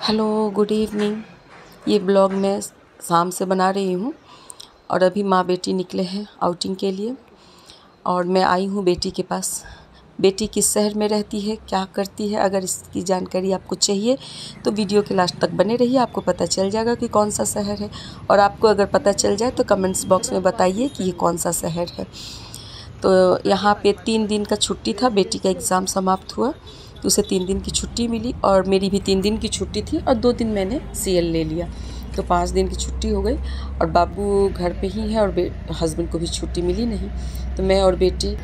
Hello, good evening. ये blog मैं शाम से बना रही हूँ और अभी माँ बेटी निकले हैं आउटिंग के लिए और मैं आई हूँ बेटी के पास। बेटी किस शहर में रहती है, क्या करती है, अगर इसकी जानकारी आपको चाहिए तो वीडियो के लास्ट तक बने रहिए, आपको पता चल जाएगा कि कौन सा शहर है। और आपको अगर पता चल जाए तो कमेंट्स बॉक्स में बताइए कि ये कौन सा शहर है। तो यहाँ पे तीन दिन का छुट्टी था, बेटी का एग्ज़ाम समाप्त हुआ। तो उसे तीन दिन की छुट्टी मिली और मेरी भी तीन दिन की छुट्टी थी और दो दिन मैंने सीएल ले लिया। तो पाँच दिन की छुट्टी हो गई और बाबू घर पे ही है और हस्बैंड को भी छुट्टी मिली नहीं। तो मैं और बेटी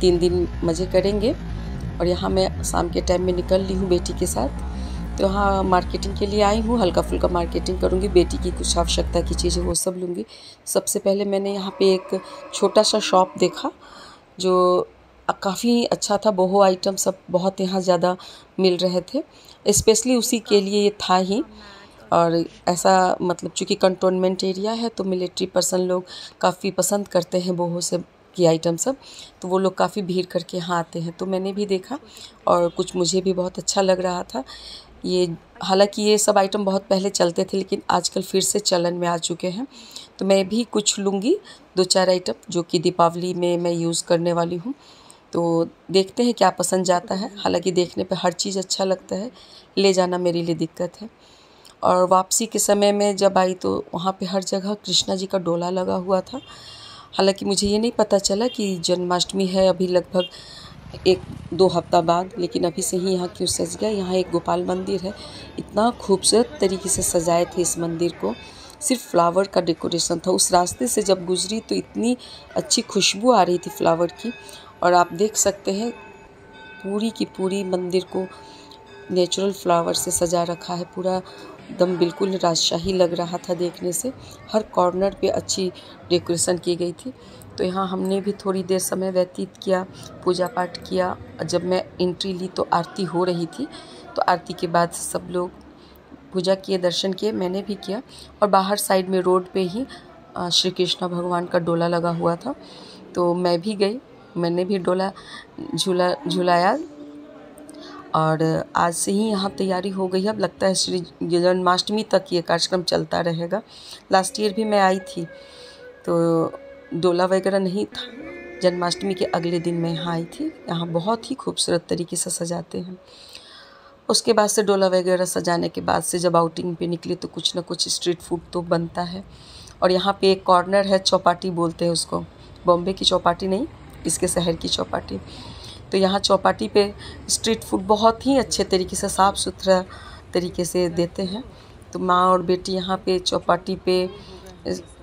तीन दिन मज़े करेंगे और यहाँ मैं शाम के टाइम में निकल ली हूँ बेटी के साथ। तो हाँ मार्केटिंग के लिए आई हूँ, हल्का फुल्का मार्केटिंग करूँगी, बेटी की कुछ आवश्यकता की चीज़ें वो सब लूँगी। सबसे पहले मैंने यहाँ पे एक छोटा सा शॉप देखा जो काफ़ी अच्छा था, बहु आइटम सब बहुत यहाँ ज़्यादा मिल रहे थे। स्पेशली उसी के लिए ये था ही। और ऐसा मतलब चूँकि कंटोनमेंट एरिया है तो मिलिट्री पर्सन लोग काफ़ी पसंद करते हैं बोहो से की आइटम सब तो वो लोग काफ़ी भीड़ करके यहाँ आते हैं। तो मैंने भी देखा और कुछ मुझे भी बहुत अच्छा लग रहा था। ये हालाँकि ये सब आइटम बहुत पहले चलते थे, लेकिन आजकल फिर से चलन में आ चुके हैं। तो मैं भी कुछ लूँगी, दो चार आइटम, जो कि दीपावली में मैं यूज़ करने वाली हूँ। तो देखते हैं क्या पसंद जाता है। हालाँकि देखने पे हर चीज़ अच्छा लगता है। ले जाना मेरे लिए दिक्कत है। और वापसी के समय में जब आई तो वहाँ पे हर जगह कृष्णा जी का डोला लगा हुआ था। हालाँकि मुझे ये नहीं पता चला कि जन्माष्टमी है अभी लगभग एक दो हफ़्ता बाद, लेकिन अभी से ही यहाँ क्यों सज गया। यहाँ एक गोपाल मंदिर है। इतना खूबसूरत तरीके से सजाए थे इस मंदिर को। सिर्फ़ फ्लावर का डेकोरेशन था। उस रास्ते से जब गुजरी तो इतनी अच्छी खुशबू आ रही थी फ्लावर की। और आप देख सकते हैं, पूरी की पूरी मंदिर को नेचुरल फ्लावर से सजा रखा है, पूरा दम बिल्कुल राजशाही लग रहा था देखने से। हर कॉर्नर पे अच्छी डेकोरेशन की गई थी। तो यहाँ हमने भी थोड़ी देर समय व्यतीत किया, पूजा पाठ किया। जब मैं एंट्री ली तो आरती हो रही थी। तो आरती के बाद सब लोग पूजा किए, दर्शन किए, मैंने भी किया। और बाहर साइड में रोड पे ही श्री कृष्णा भगवान का डोला लगा हुआ था। तो मैं भी गई। मैंने भी डोला झूला झुलाया और आज से ही यहाँ तैयारी हो गई है। अब लगता है श्री जन्माष्टमी तक ये कार्यक्रम चलता रहेगा। लास्ट ईयर भी मैं आई थी तो डोला वगैरह नहीं था। जन्माष्टमी के अगले दिन मैं यहाँ आई थी। यहाँ बहुत ही खूबसूरत तरीके से सजाते हैं। उसके बाद से डोला वगैरह सजाने के बाद से जब आउटिंग पे निकली तो कुछ ना कुछ स्ट्रीट फ़ूड तो बनता है। और यहाँ पे एक कॉर्नर है, चौपाटी बोलते हैं उसको। बॉम्बे की चौपाटी नहीं इसके शहर की चौपाटी। तो यहाँ चौपाटी पे स्ट्रीट फ़ूड बहुत ही अच्छे तरीके से साफ़ सुथरा तरीके से देते हैं। तो माँ और बेटी यहाँ पे चौपाटी पे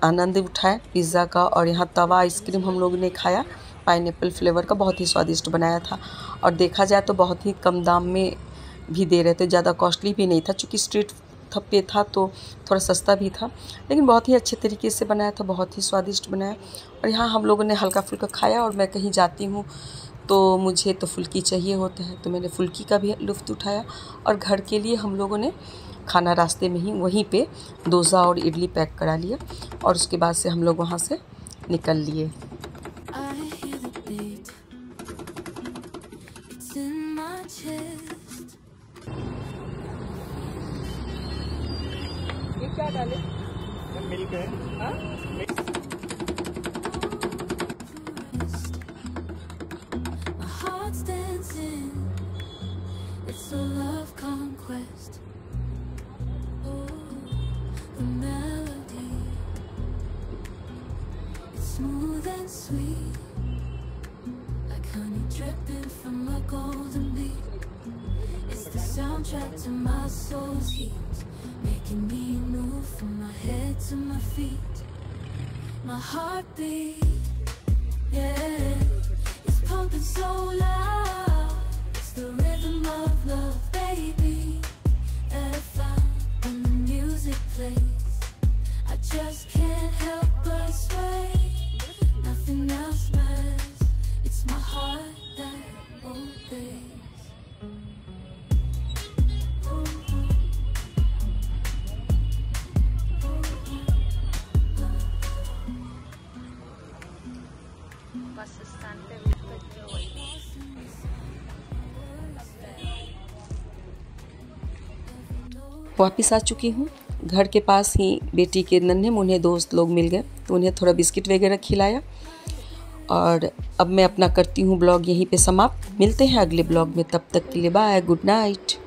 आनंद उठाए पिज़्ज़ा का और यहाँ तवा आइसक्रीम हम लोग ने खाया। पाइन फ्लेवर का बहुत ही स्वादिष्ट बनाया था और देखा जाए तो बहुत ही कम दाम में भी दे रहे थे, ज़्यादा कॉस्टली भी नहीं था, चूँकि स्ट्रीट पे था तो थोड़ा सस्ता भी था, लेकिन बहुत ही अच्छे तरीके से बनाया था, बहुत ही स्वादिष्ट बनाया। और यहाँ हम लोगों ने हल्का फुल्का खाया और मैं कहीं जाती हूँ तो मुझे तो फुल्की चाहिए होता है तो मैंने फुल्की का भी लुफ्त उठाया और घर के लिए हम लोगों ने खाना रास्ते में ही वहीं पे डोसा और इडली पैक करा लिया और उसके बाद से हम लोग वहाँ से निकल लिए। क्या डाले मिल्क है हाँ? It's a love conquest. Oh, the melody. It's smooth and sweet, like honey dripping from a golden beat. It's the soundtrack to my soul's heat, making me move from my head to my feet. My heartbeat, yeah, it's pumping so loud वापस आ चुकी हूँ। घर के पास ही बेटी के नन्हे मुन्हे दोस्त लोग मिल गए तो उन्हें थोड़ा बिस्किट वगैरह खिलाया। और अब मैं अपना करती हूँ ब्लॉग यहीं पे समाप्त। मिलते हैं अगले ब्लॉग में, तब तक के लिए बाय गुड नाइट